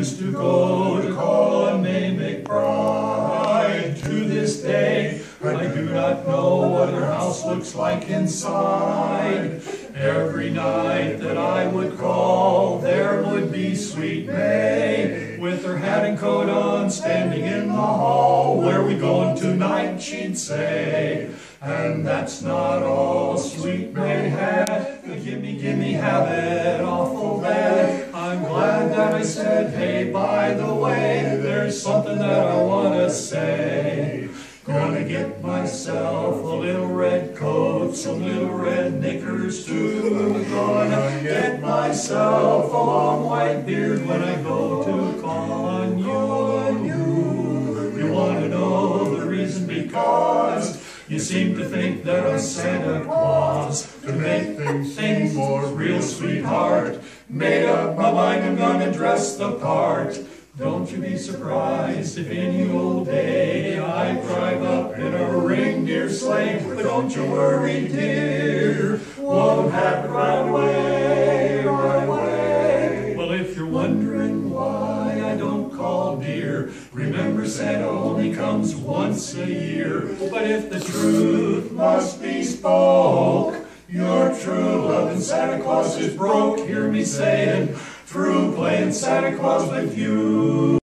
used to go to call on May McBride. To this day, but I do not know what her house looks like inside. Every night that I would call, there would be sweet May with her hat and coat on, standing in the hall. Where we going tonight? She'd say. And that's not all sweet May had. The gimme, gimme, have said, hey, by the way, there's something that I want to say. Gonna get myself a little red coat, some little red knickers too. Gonna get myself a long white beard when I go to con you. You wanna know the reason because you seem to think that I'm Santa Claus to make things more real, sweetheart. Made up my mind, I'm gonna dress the part. Don't you be surprised if any old day I drive up in a reindeer sleigh. But don't you worry, dear, won't happen right away, right away. Well, if you're wondering why I don't call dear, remember Santa only comes once a year. But if the truth must be spoke, true love and Santa Claus is broke. Hear me saying, true playing Santa Claus with you.